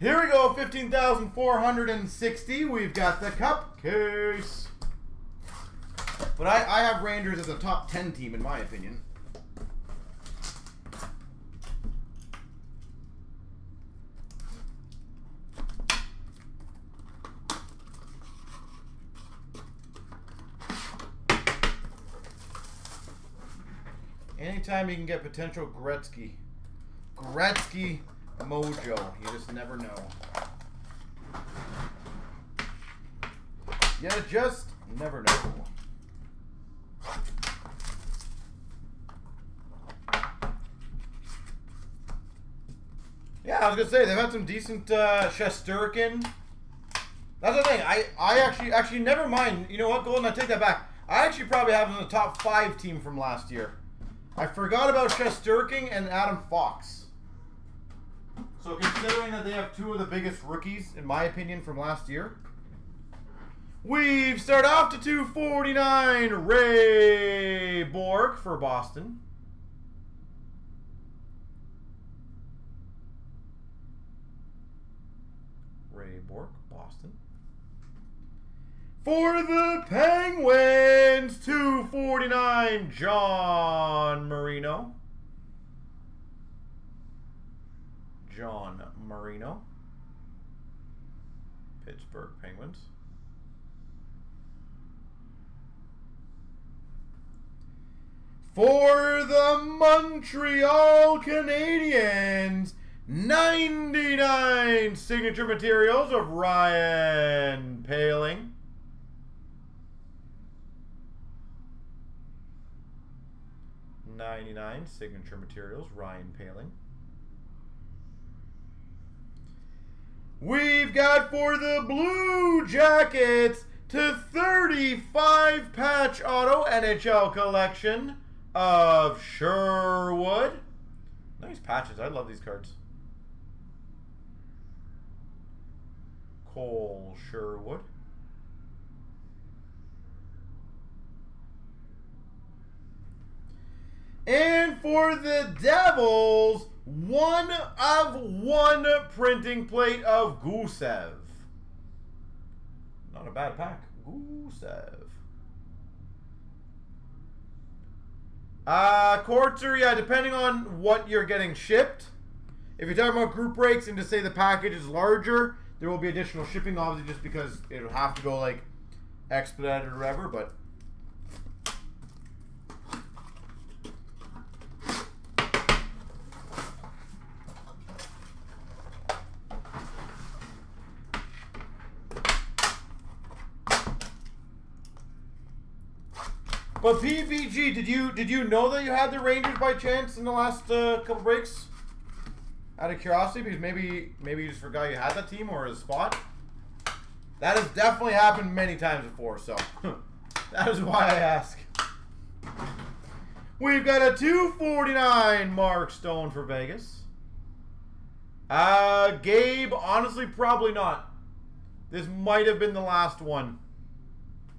Here we go, 15,460. We've got the cup case. But I, I have Rangers as a top 10 team, in my opinion. Anytime you can get potential Gretzky. Gretzky mojo. You just never know. You just never know. Yeah, I was gonna say they've had some decent uh, Shesterkin. That's the thing. I I actually actually never mind. You know what, Golden? I take that back. I actually probably have them in the top five team from last year. I forgot about Shesterkin and Adam Fox. So considering that they have two of the biggest rookies, in my opinion, from last year, we've started off to 249 Ray Bourque for Boston. Ray Bourque, Boston. For the Penguins, 249 John Marino. John Marino. Pittsburgh Penguins. For the Montreal Canadiens, 99 signature materials of Ryan Poehling. Ninety-nine signature materials, Ryan Poehling. We've got for the Blue Jackets to 35 patch auto NHL collection of Sherwood. Nice patches. I love these cards. Kole Sherwood. And for the Devils, one of one printing plate of Gusev. Not a bad pack. Gusev. Uh, Quarter, yeah, depending on what you're getting shipped. If you're talking about group breaks and to say the package is larger, there will be additional shipping, obviously, just because it'll have to go like expedited or whatever, but But did you did you know that you had the Rangers by chance in the last uh, couple breaks? Out of curiosity, because maybe maybe you just forgot you had that team or a spot. That has definitely happened many times before, so that is why I ask. We've got a 249 Mark Stone for Vegas. Uh, Gabe, honestly, probably not. This might have been the last one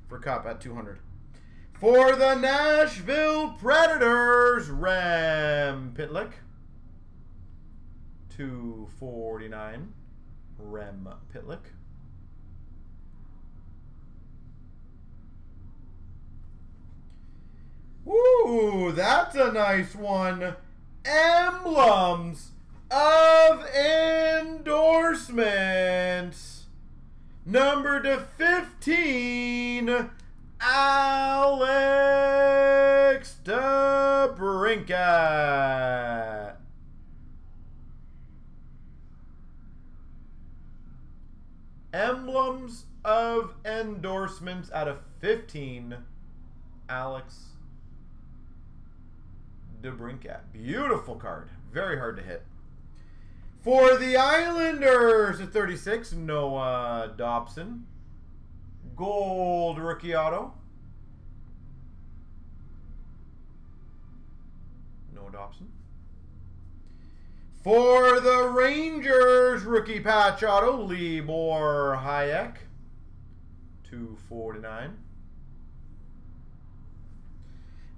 for Cup at 200. For the Nashville Predators, Rem Pitlick. 249. Rem Pitlick. Ooh, that's a nice one. Emblems of endorsements. Number to 15. Alex DeBrincat. Emblems of endorsements out of 15. Alex DeBrincat. Beautiful card. Very hard to hit. For the Islanders at 36, Noah Dobson. Gold rookie auto. Dobson. For the Rangers, rookie patch auto, Libor Hajek. 249.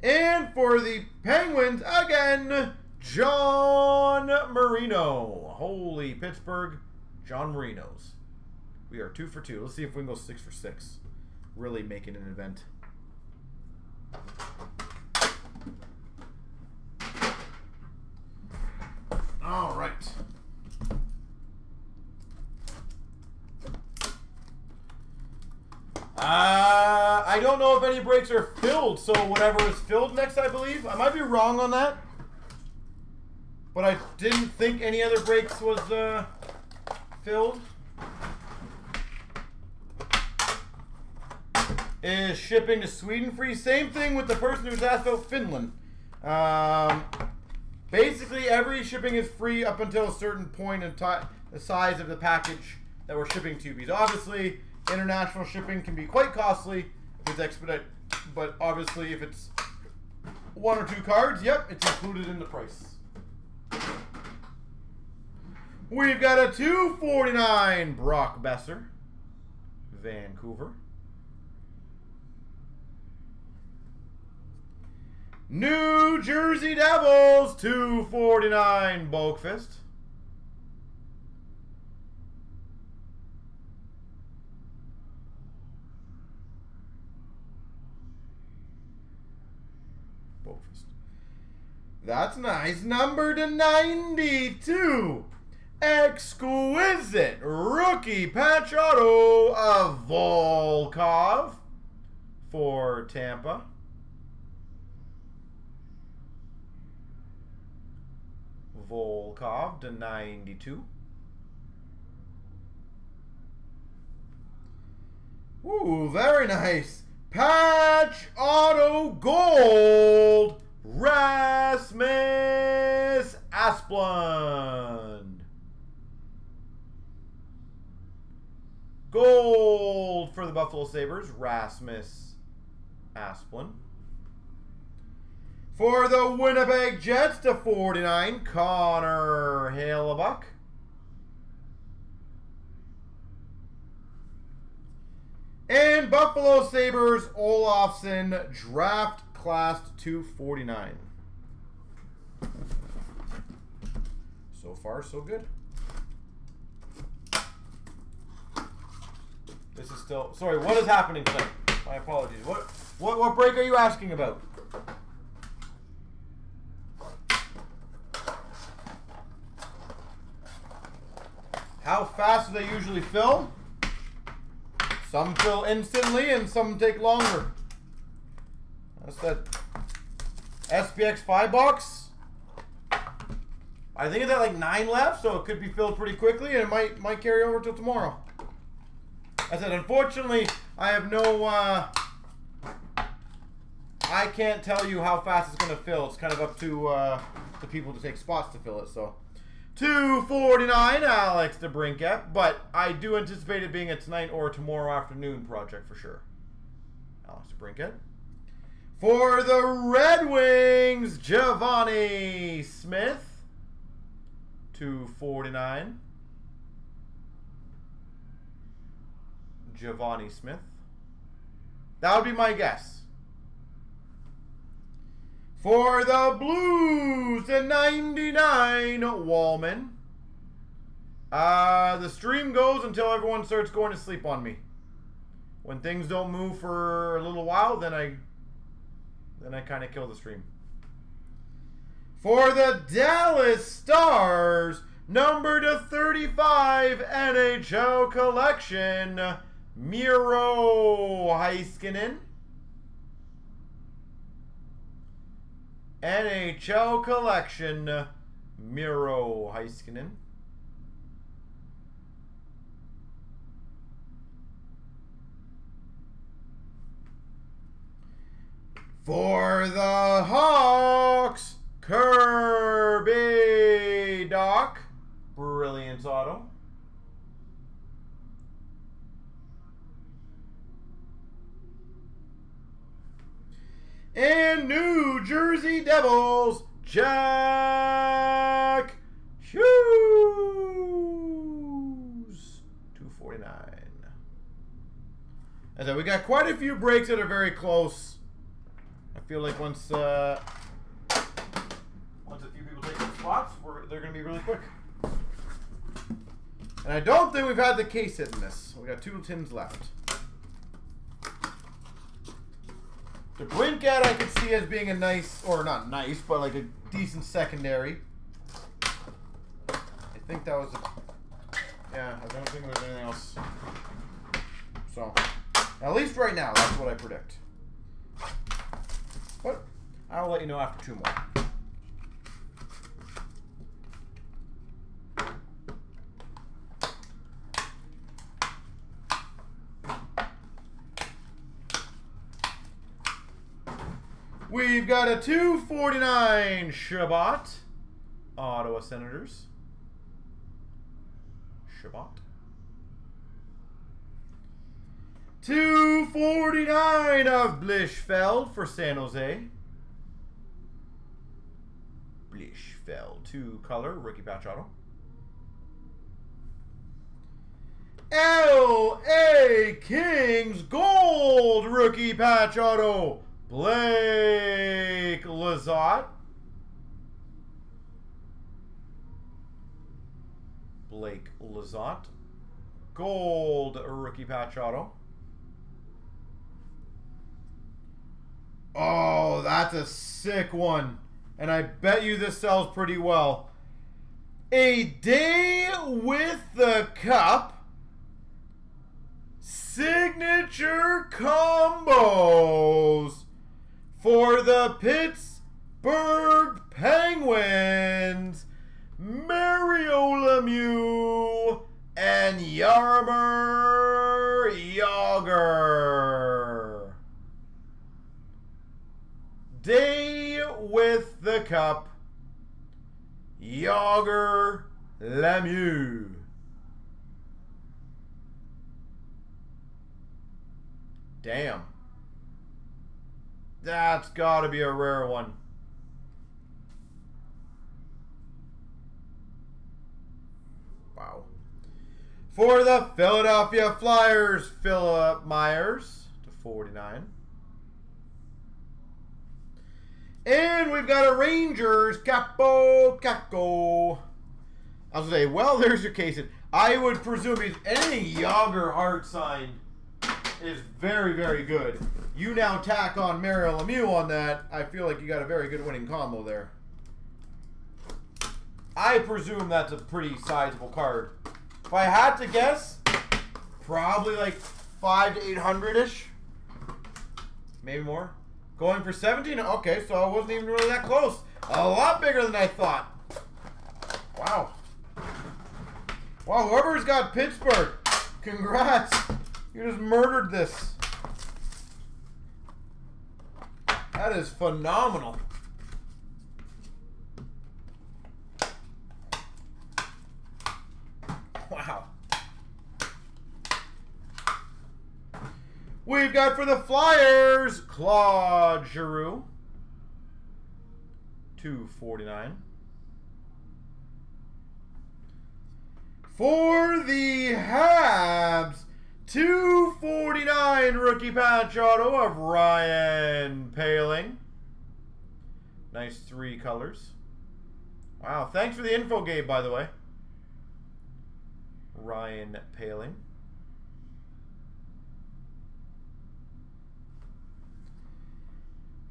And for the Penguins, again, John Marino. Holy Pittsburgh. John Marino's. We are two for two. Let's see if we can go six for six. Really making an event. All right. Uh, I don't know if any breaks are filled, so whatever is filled next, I believe. I might be wrong on that. But I didn't think any other breaks was uh, filled. Is shipping to Sweden free? Same thing with the person who's asked about Finland. Um, basically, every shipping is free up until a certain point in time, the size of the package that we're shipping to. Because obviously, international shipping can be quite costly if it's expedite. But obviously, if it's one or two cards, yep, it's included in the price. We've got a 249 Brock Boeser, Vancouver. New Jersey Devils, 249 Boqvist. Boqvist. That's nice. Number to 92. Exquisite rookie patch auto of Volkov for Tampa. Volkov to 92. Ooh, very nice. Patch Auto Gold. Rasmus Asplund. Gold for the Buffalo Sabres. Rasmus Asplund. For the Winnipeg Jets to 49, Connor Hellebuyck. And Buffalo Sabres Olofsson Draft Class 249. So far, so good. This is still... Sorry, what is happening tonight? My apologies. What, what, what break are you asking about? How fast do they usually fill? Some fill instantly and some take longer. That's that SPX 5 box. I think it's at like 9 left, so it could be filled pretty quickly and it might, might carry over till tomorrow. I said, unfortunately, I have no... Uh, I can't tell you how fast it's going to fill. It's kind of up to uh, the people to take spots to fill it, so... 249 Alex DeBrincat, but I do anticipate it being a tonight or tomorrow afternoon project for sure. Alex DeBrincat. For the Red Wings, Givani Smith. 249. Givani Smith. That would be my guess. For the Blues, the 99 Walman. Uh, the stream goes until everyone starts going to sleep on me. When things don't move for a little while, then I then I kind of kill the stream. For the Dallas Stars, number to 35 NHL collection, Miro Heiskanen. NHL Collection, Miro Heiskanen. For the Hawks, Kirby Dach, Brilliance Auto. And New Jersey Devils, Jack Hughes. 249. As I we got quite a few breaks that are very close. I feel like once uh, once a few people take their spots, we're, they're going to be really quick. And I don't think we've had the case in this. We got two tins left. DeBrincat I could see as being a nice, or not nice, but like a decent secondary. I think that was, a, yeah, I don't think there's anything else. So, at least right now, that's what I predict. But I'll let you know after two more. We've got a 249 Chabot. Ottawa Senators. Chabot. 249 of Blichfeld for San Jose. Blichfeld, two color, rookie patch auto. L.A. Kings gold rookie patch auto. Blake Lizotte. Blake Lizotte. Gold rookie patch auto. Oh, that's a sick one. And I bet you this sells pretty well. A day with the cup. Signature combos for the Pittsburgh Penguins, Mario Lemieux and Jaromir Jagr. Day with the Cup, Jagr Lemieux. Damn. That's got to be a rare one. Wow. For the Philadelphia Flyers, Philippe Myers to 49. And we've got a Rangers, Kaapo Kakko. I was say, well, there's your case. I would presume he's anything Jagr Hart signed is very, very good. You now tack on Mario Lemieux on that. I feel like you got a very good winning combo there. I presume that's a pretty sizable card. If I had to guess, probably like five to eight hundred ish, maybe more. Going for 17. Okay, so I wasn't even really that close. A lot bigger than I thought. Wow. Wow, whoever's got Pittsburgh, congrats. You just murdered this. That is phenomenal. Wow. We've got for the Flyers, Claude Giroux. 249. For the Habs, 249 rookie patch auto of Ryan Poehling. Nice three colors. Wow, thanks for the info, Gabe, by the way. Ryan Poehling.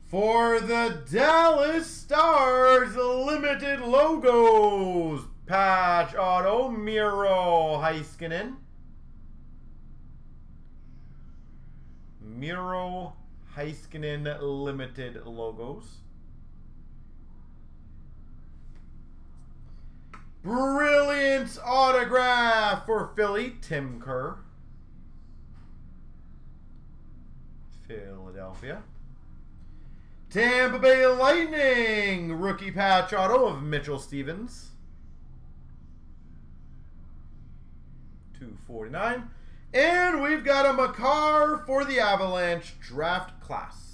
For the Dallas Stars Limited Logos patch auto, Miro Heiskanen. Miro Heiskanen Limited logos. Brilliant autograph for Philly, Tim Kerr. Philadelphia. Tampa Bay Lightning, rookie patch auto of Mitchell Stephens. 249. And we've got a Makar for the Avalanche draft class.